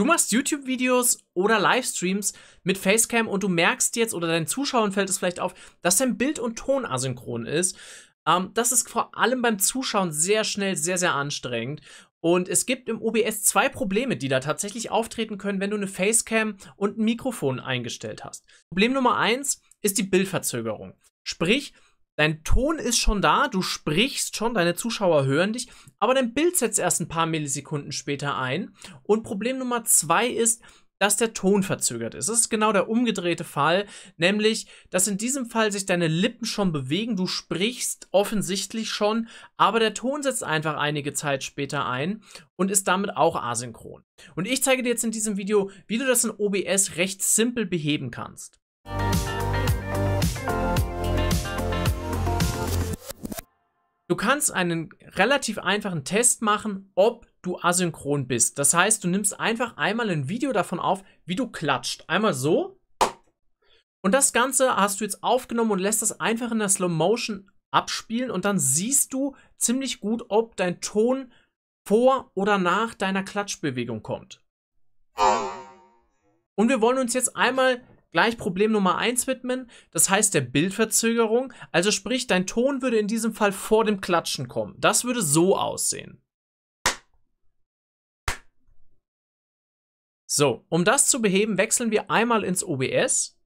Du machst YouTube-Videos oder Livestreams mit Facecam und du merkst jetzt oder deinen Zuschauern fällt es vielleicht auf, dass dein Bild und Ton asynchron ist. Ähm, das ist vor allem beim Zuschauen sehr schnell sehr, sehr anstrengend. Und es gibt im OBS zwei Probleme, die da tatsächlich auftreten können, wenn du eine Facecam und ein Mikrofon eingestellt hast. Problem Nummer eins ist die Bildverzögerung. Sprich, Dein Ton ist schon da, du sprichst schon, deine Zuschauer hören dich, aber dein Bild setzt erst ein paar Millisekunden später ein. Und Problem Nummer zwei ist, dass der Ton verzögert ist. Das ist genau der umgedrehte Fall, nämlich, dass in diesem Fall sich deine Lippen schon bewegen, du sprichst offensichtlich schon, aber der Ton setzt einfach einige Zeit später ein und ist damit auch asynchron. Und ich zeige dir jetzt in diesem Video, wie du das in OBS recht simpel beheben kannst. Du kannst einen relativ einfachen Test machen, ob du asynchron bist. Das heißt, du nimmst einfach einmal ein Video davon auf, wie du klatscht. Einmal so. Und das Ganze hast du jetzt aufgenommen und lässt das einfach in der Slow Motion abspielen und dann siehst du ziemlich gut, ob dein Ton vor oder nach deiner Klatschbewegung kommt. Und wir wollen uns jetzt einmal gleich Problem Nummer 1 widmen, das heißt der Bildverzögerung. Also sprich, dein Ton würde in diesem Fall vor dem Klatschen kommen. Das würde so aussehen. So, um das zu beheben, wechseln wir einmal ins OBS.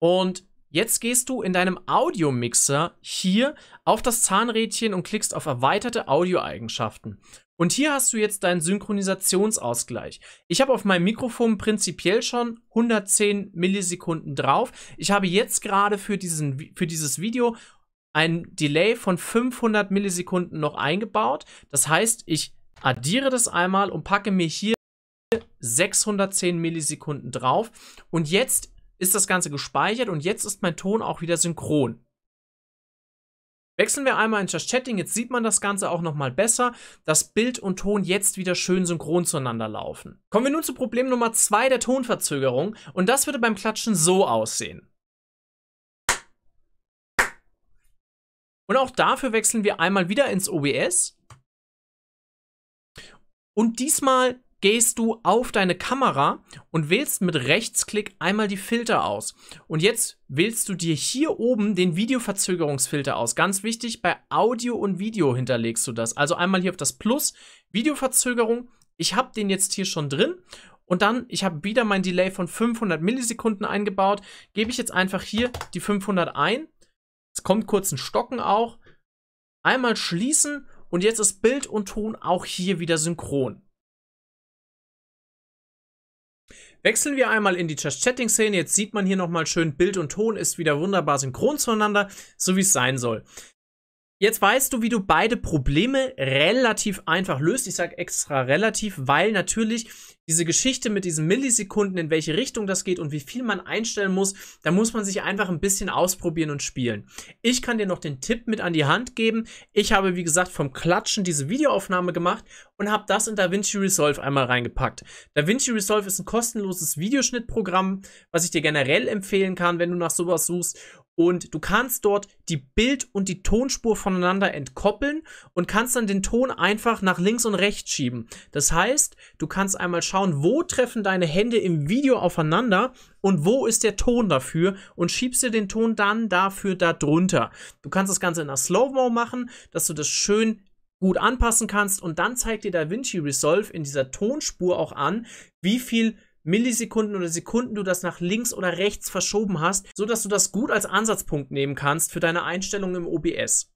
Und jetzt gehst du in deinem Audiomixer hier auf das Zahnrädchen und klickst auf erweiterte Audioeigenschaften. Und hier hast du jetzt deinen Synchronisationsausgleich. Ich habe auf meinem Mikrofon prinzipiell schon 110 Millisekunden drauf. Ich habe jetzt gerade für, für dieses Video ein Delay von 500 Millisekunden noch eingebaut. Das heißt, ich addiere das einmal und packe mir hier 610 Millisekunden drauf. Und jetzt ist das Ganze gespeichert und jetzt ist mein Ton auch wieder synchron. Wechseln wir einmal in das Chatting, jetzt sieht man das Ganze auch nochmal besser, dass Bild und Ton jetzt wieder schön synchron zueinander laufen. Kommen wir nun zu Problem Nummer 2 der Tonverzögerung und das würde beim Klatschen so aussehen. Und auch dafür wechseln wir einmal wieder ins OBS. Und diesmal gehst du auf deine Kamera und wählst mit Rechtsklick einmal die Filter aus. Und jetzt wählst du dir hier oben den Videoverzögerungsfilter aus. Ganz wichtig, bei Audio und Video hinterlegst du das. Also einmal hier auf das Plus, Videoverzögerung. Ich habe den jetzt hier schon drin. Und dann, ich habe wieder mein Delay von 500 Millisekunden eingebaut. Gebe ich jetzt einfach hier die 500 ein. Es kommt kurz ein Stocken auch. Einmal schließen und jetzt ist Bild und Ton auch hier wieder synchron. Wechseln wir einmal in die Just Chatting Szene. Jetzt sieht man hier nochmal schön, Bild und Ton ist wieder wunderbar synchron zueinander, so wie es sein soll. Jetzt weißt du, wie du beide Probleme relativ einfach löst. Ich sage extra relativ, weil natürlich diese Geschichte mit diesen Millisekunden, in welche Richtung das geht und wie viel man einstellen muss, da muss man sich einfach ein bisschen ausprobieren und spielen. Ich kann dir noch den Tipp mit an die Hand geben. Ich habe, wie gesagt, vom Klatschen diese Videoaufnahme gemacht und habe das in DaVinci Resolve einmal reingepackt. DaVinci Resolve ist ein kostenloses Videoschnittprogramm, was ich dir generell empfehlen kann, wenn du nach sowas suchst. Und du kannst dort die Bild- und die Tonspur voneinander entkoppeln und kannst dann den Ton einfach nach links und rechts schieben. Das heißt, du kannst einmal schauen, wo treffen deine Hände im Video aufeinander und wo ist der Ton dafür und schiebst dir den Ton dann dafür da drunter. Du kannst das Ganze in einer Slow-Mo machen, dass du das schön gut anpassen kannst und dann zeigt dir DaVinci Resolve in dieser Tonspur auch an, wie viel Millisekunden oder Sekunden du das nach links oder rechts verschoben hast, sodass du das gut als Ansatzpunkt nehmen kannst für deine Einstellungen im OBS.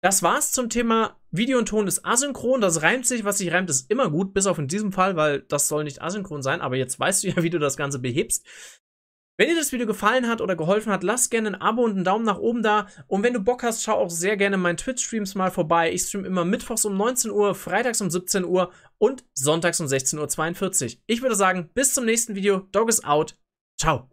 Das war's zum Thema Video und Ton ist asynchron. Das reimt sich. Was sich reimt, ist immer gut, bis auf in diesem Fall, weil das soll nicht asynchron sein. Aber jetzt weißt du ja, wie du das Ganze behebst. Wenn dir das Video gefallen hat oder geholfen hat, lass gerne ein Abo und einen Daumen nach oben da. Und wenn du Bock hast, schau auch sehr gerne meinen Twitch-Streams mal vorbei. Ich stream immer mittwochs um 19 Uhr, freitags um 17 Uhr und sonntags um 16.42 Uhr. Ich würde sagen, bis zum nächsten Video. Dog is out. Ciao.